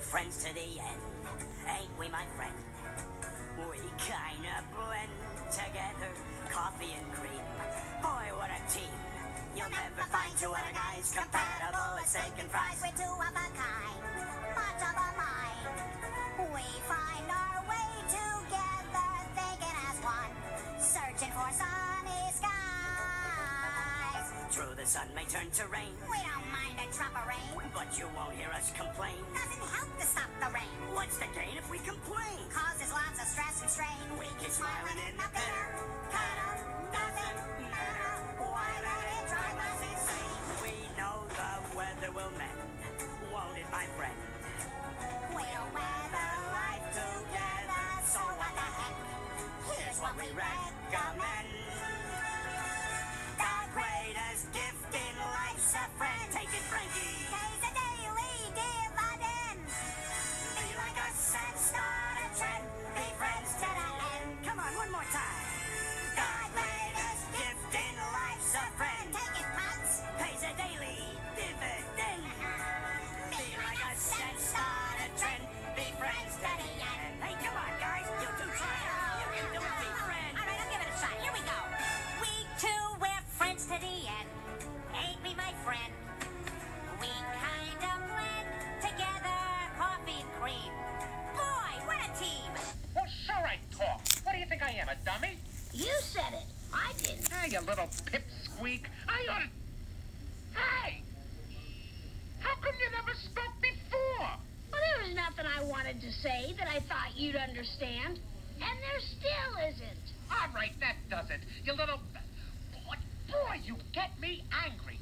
friends to the end. Ain't we, my friend? We kinda blend together, coffee and cream. Boy, what a team! You'll never find two other guys compatible as steak and fries. We're two of the sun may turn to rain, We don't mind a drop of rain. but you won't hear us complain. Doesn't help to stop the rain. What's the gain if we complain? Causes lots of stress and strain. We keep smiling in the bitter. Kinda doesn't matter. Why let it drive us insane? We know the weather will mend, won't it, my friend? We'll weather life together. So what the heck? Here's what we recommend. A dummy? You said it. I didn't. Hey, you little pipsqueak. I ought to... Hey! How come you never spoke before? Well, there was nothing I wanted to say that I thought you'd understand. And there still isn't. All right, that does it. You little... Boy, boy, you get me angry.